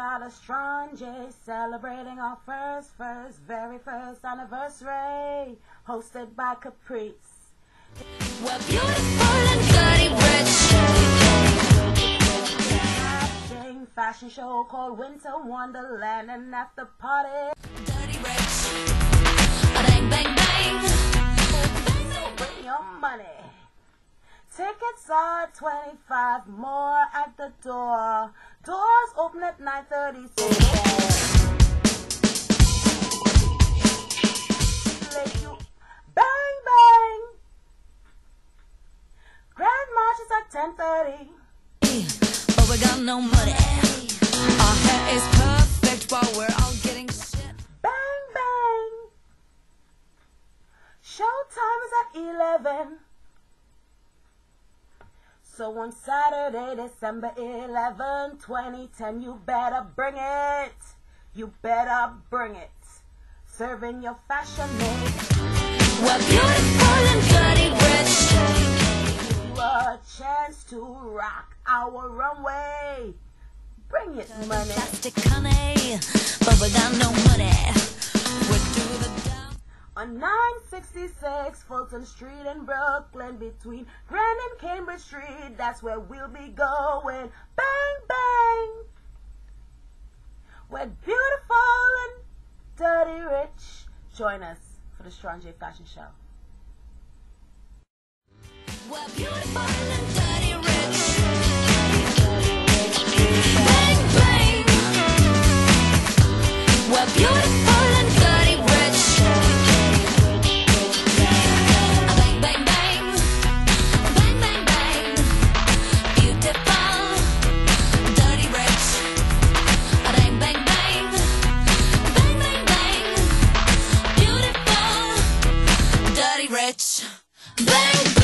got a Stronjeh celebrating our first, first, very first anniversary, hosted by Caprice. We're beautiful and dirty rich. Fashion show called Winter Wonderland and after party. Dirty rich. Bang, bang, bang. Bring your money. Tickets are 25 more at the door. Doors open at 9:30. So oh. let you bang bang. Grand March is at 10:30. But we got no money. Our hair is perfect while we're all getting shit. Bang bang. Showtime is at 11. So on Saturday, December 11, 2010, you better bring it. You better bring it. Serving your fashion mate. We're beautiful and dirty rich. Give you a chance to rock our runway. Bring it, money. Plastic honey. But we got no money. We do the. On 966 Fulton Street in Brooklyn, between Grand and Cambridge Street, that's where we'll be going. Bang, bang! We're beautiful and dirty rich. Join us for the Stronjeh Fashion Show. bitch. Bang!